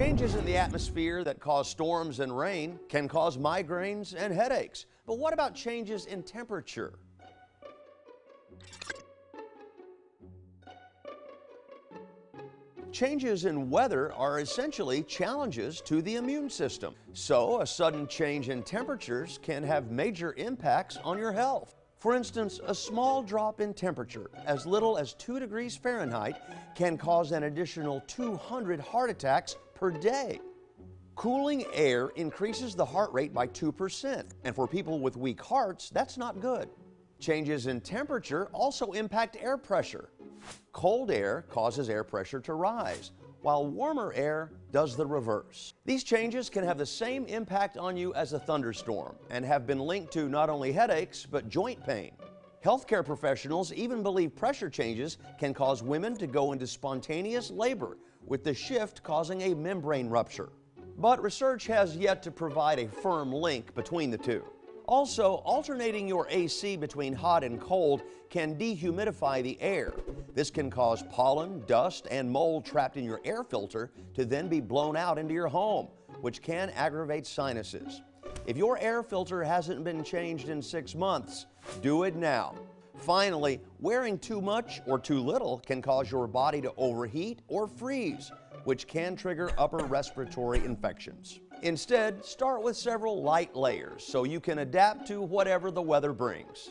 Changes in the atmosphere that cause storms and rain can cause migraines and headaches. But what about changes in temperature? Changes in weather are essentially challenges to the immune system. So, a sudden change in temperatures can have major impacts on your health. For instance, a small drop in temperature, as little as 2 degrees Fahrenheit, can cause an additional 200 heart attacks per day. Cooling air increases the heart rate by 2%, and for people with weak hearts, that's not good. Changes in temperature also impact air pressure. Cold air causes air pressure to rise, while warmer air does the reverse. These changes can have the same impact on you as a thunderstorm and have been linked to not only headaches, but joint pain. Healthcare professionals even believe pressure changes can cause women to go into spontaneous labor, with the shift causing a membrane rupture. But research has yet to provide a firm link between the two. Also, alternating your AC between hot and cold can dehumidify the air. This can cause pollen, dust, and mold trapped in your air filter to then be blown out into your home, which can aggravate sinuses. If your air filter hasn't been changed in six months, do it now. Finally, wearing too much or too little can cause your body to overheat or freeze, which can trigger upper respiratory infections. Instead, start with several light layers so you can adapt to whatever the weather brings.